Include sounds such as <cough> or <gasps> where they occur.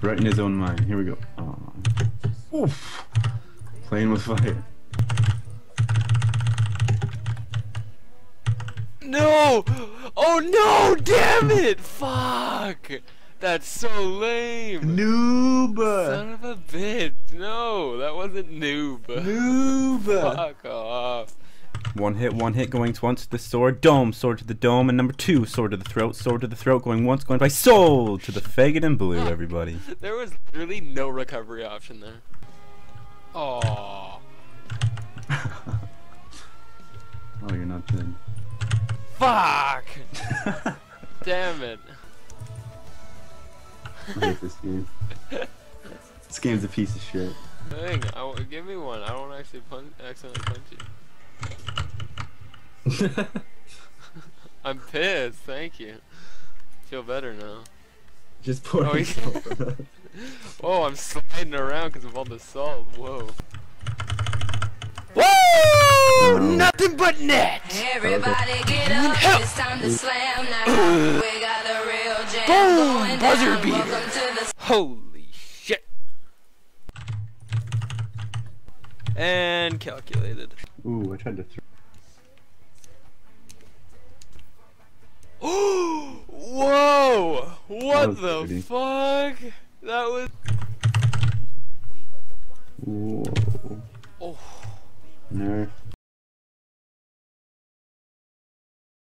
Right in his own mind. Here we go. Oh. Oof. Playing with fire. No! Oh no! Damn it! Fuck! That's so lame. Noob. Son of a bitch! No, that wasn't noob. Noob. Fuck off. One hit, one hit, going once to the sword, dome, sword to the dome, and number two, sword to the throat, sword to the throat, going once, going by soul to the faggot and blue, everybody. <laughs> There was literally no recovery option there. Oh. <laughs> Oh, you're not dead. Fuck! <laughs> Damn it. I hate this game. This game's a piece of shit. Dang, I give me one. I don't actually punch, accidentally punch you. <laughs> I'm pissed. Thank you. Feel better now. Just pour Oh, it. <laughs> Oh, I'm sliding around because of all the salt. Whoa. Woo! Um, Nothing but net. Everybody get up, it's time to slam now. <coughs> we got the real jam Boom! going Buzzer down. beater. To the Holy shit. And calculated. Ooh, I tried to throw. <gasps> Whoa! What the pretty. fuck? That was. Whoa. Oh. Nerf.